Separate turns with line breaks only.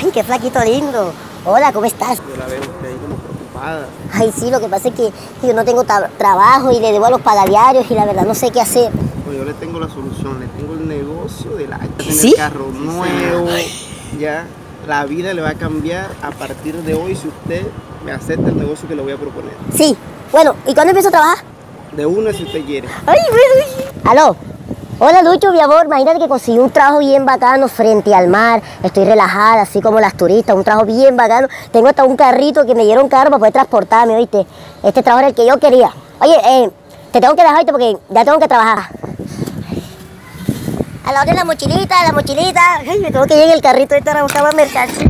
Ay, qué flaquito lindo. Hola, ¿cómo estás?
Yo la veo usted ahí como preocupada.
Ay, sí, lo que pasa es que yo no tengo tra- trabajo y le debo a los pagadiarios y la verdad no sé qué hacer.
Pues yo le tengo la solución, le tengo el negocio del año.
¿Sí?
el carro nuevo, ya. La vida le va a cambiar a partir de hoy si usted me acepta el negocio que le voy a proponer.
Sí. Bueno, ¿y cuándo empiezo a trabajar?
De una si usted quiere.
Ay, bueno. Aló. Hola, Lucho, mi amor. Imagínate que conseguí un trabajo bien bacano frente al mar. Estoy relajada, así como las turistas. Un trabajo bien bacano. Tengo hasta un carrito que me dieron carro para poder transportarme, ¿oíste? Este trabajo era el que yo quería. Oye, eh, te tengo que dejar, ¿oíste? Porque ya tengo que trabajar. A la hora de la mochilita, la mochilita. Ay, me tengo que ir en el carrito este para buscar más mercancía.